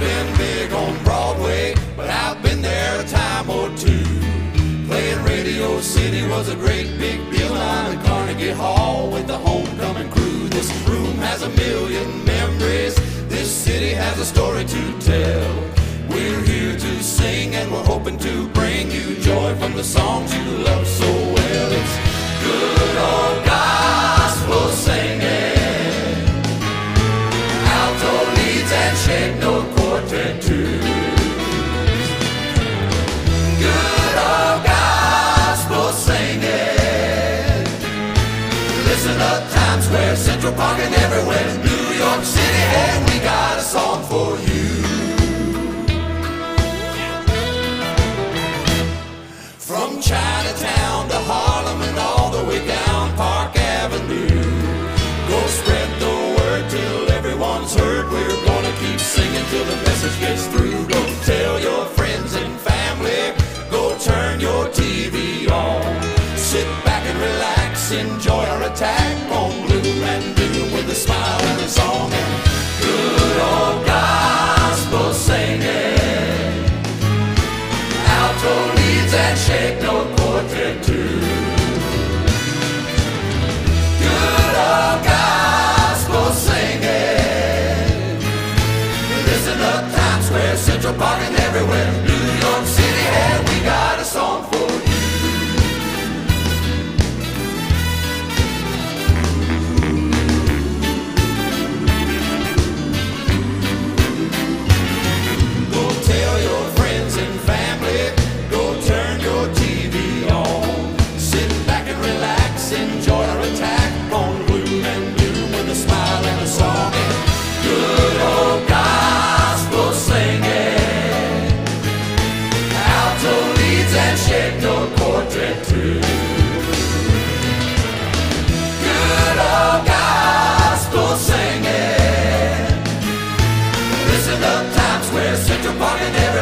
never been big on Broadway, but I've been there a time or two. Playing Radio City was a great big deal down the Carnegie Hall with the homecoming crew. This room has a million memories. This city has a story to tell. We're here to sing and we're hoping to bring you joy from the songs you love. Listen up, Times Square, Central Park, and everywhere. New York City, hey, we got a too. Good old gospel singing. Listen up, Times Square, Central Park, and everywhere. New York City, hey, Square, Central Park, and everywhere.